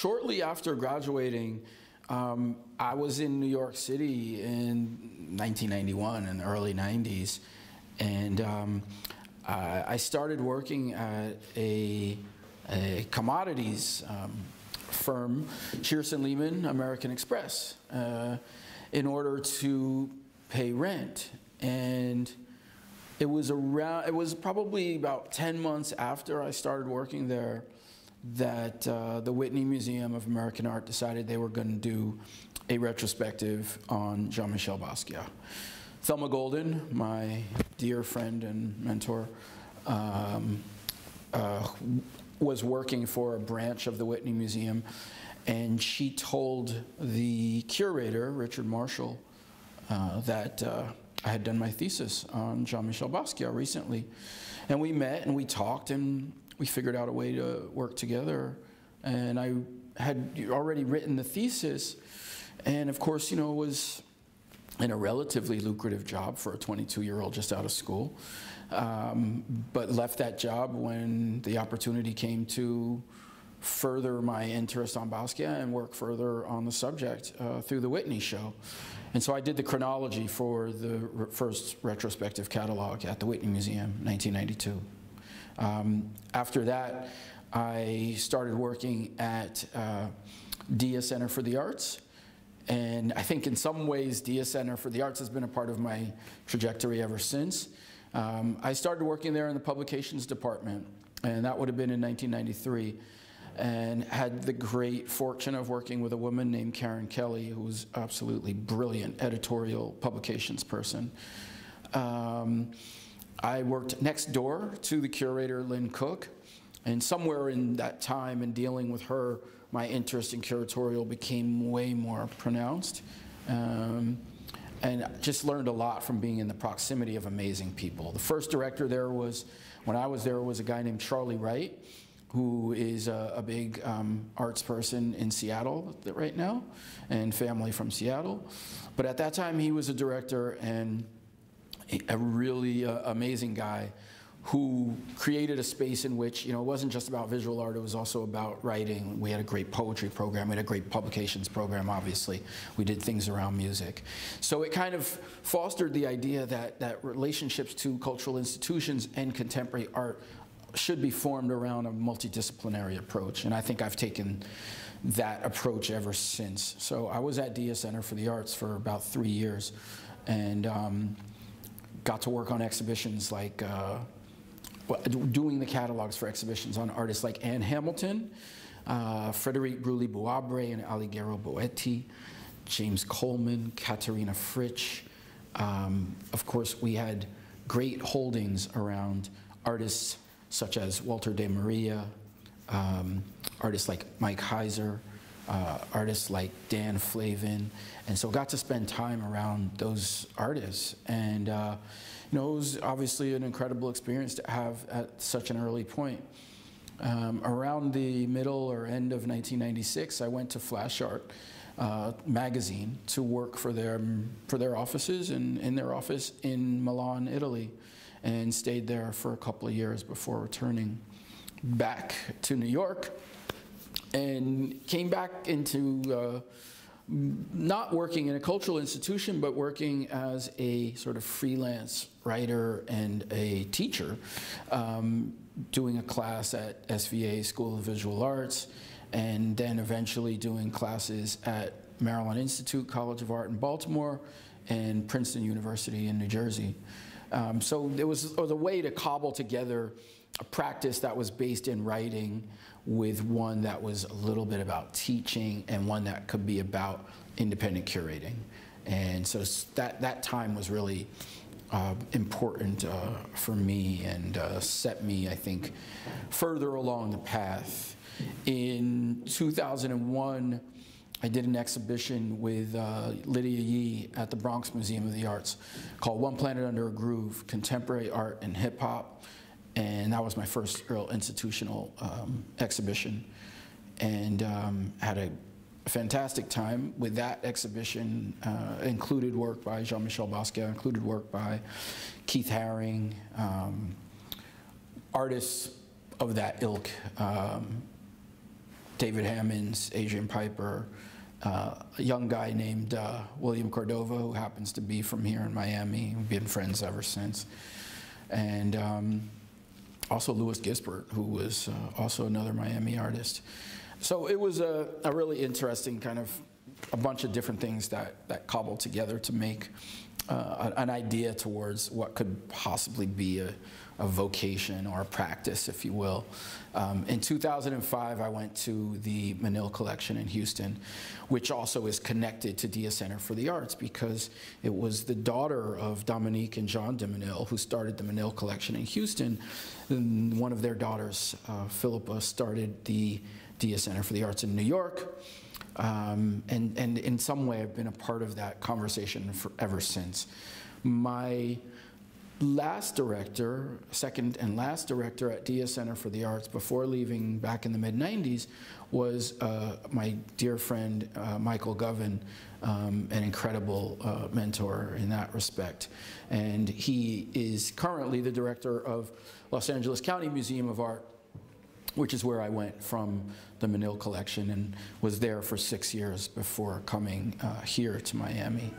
shortly after graduating, um, I was in New York City in 1991 in the early 90s, and um, I, I started working at a, a commodities um, firm, Shearson Lehman American Express, uh, in order to pay rent. And it was around, it was probably about 10 months after I started working there that uh, the Whitney Museum of American Art decided they were going to do a retrospective on Jean-Michel Basquiat. Thelma Golden, my dear friend and mentor, um, uh, was working for a branch of the Whitney Museum, and she told the curator, Richard Marshall, uh, that uh, I had done my thesis on Jean-Michel Basquiat recently. And we met and we talked and we figured out a way to work together. And I had already written the thesis, and of course, you know, was in a relatively lucrative job for a 22-year-old just out of school, um, but left that job when the opportunity came to further my interest on Basquiat and work further on the subject uh, through the Whitney Show. And so I did the chronology for the re first retrospective catalog at the Whitney Museum, 1992. Um, after that, I started working at uh, Dia Center for the Arts. And I think in some ways, Dia Center for the Arts has been a part of my trajectory ever since. Um, I started working there in the publications department, and that would have been in 1993 and had the great fortune of working with a woman named Karen Kelly, who was absolutely brilliant editorial publications person. Um, I worked next door to the curator, Lynne Cooke, and somewhere in that time in dealing with her, my interest in curatorial became way more pronounced. Um, and just learned a lot from being in the proximity of amazing people. The first director there was, when I was there, was a guy named Charlie Wright, who is a, a big um, arts person in Seattle right now, and family from Seattle. But at that time, he was a director and a really uh, amazing guy who created a space in which, you know, it wasn't just about visual art, it was also about writing. We had a great poetry program, we had a great publications program, obviously. We did things around music. So it kind of fostered the idea that, that relationships to cultural institutions and contemporary art should be formed around a multidisciplinary approach. And I think I've taken that approach ever since. So I was at Dia Center for the Arts for about three years and um, got to work on exhibitions like, uh, doing the catalogs for exhibitions on artists like Ann Hamilton, uh, Frederic Bruly Bouabré and Alighiero Boetti, James Coleman, Katharina Fritsch. Um, of course, we had great holdings around artists such as Walter de Maria, um, artists like Mike Heizer, uh, artists like Dan Flavin, and so got to spend time around those artists. And uh, you know, it was obviously an incredible experience to have at such an early point. Um, around the middle or end of 1996, I went to Flash Art uh, magazine to work for their for their offices and in their office in Milan, Italy and stayed there for a couple of years before returning back to New York and came back into uh, not working in a cultural institution, but working as a sort of freelance writer and a teacher, um, doing a class at SVA School of Visual Arts, and then eventually doing classes at Maryland Institute College of Art in Baltimore and Princeton University in New Jersey. Um, so there was, was a way to cobble together a practice that was based in writing with one that was a little bit about teaching and one that could be about independent curating. And so that, that time was really uh, important uh, for me and uh, set me, I think, further along the path. In 2001, I did an exhibition with uh, Lydia Yee at the Bronx Museum of the Arts called One Planet Under a Groove, Contemporary Art and Hip Hop. And that was my first real institutional um, exhibition. And um, had a fantastic time with that exhibition. Uh, included work by Jean-Michel Basquiat, included work by Keith Haring, um, artists of that ilk. Um, David Hammons, Adrian Piper, uh, a young guy named uh, William Cordova, who happens to be from here in Miami. We've been friends ever since. And um, also Louis Gispert, who was uh, also another Miami artist. So it was a, a, really interesting kind of a bunch of different things that, that cobbled together to make uh, an idea towards what could possibly be a, a vocation or a practice, if you will. Um, in 2005, I went to the Menil Collection in Houston, which also is connected to Dia Center for the Arts because it was the daughter of Dominique and John de Menil who started the Menil Collection in Houston. And one of their daughters, uh, Philippa, started the Dia Center for the Arts in New York. Um, and, and in some way, I've been a part of that conversation for, ever since. My last director, second and last director at Dia Center for the Arts before leaving back in the mid 90s was uh, my dear friend uh, Michael Govan, um, an incredible uh, mentor in that respect. And he is currently the director of Los Angeles County Museum of Art which is where I went from the Menil collection and was there for six years before coming uh, here to Miami.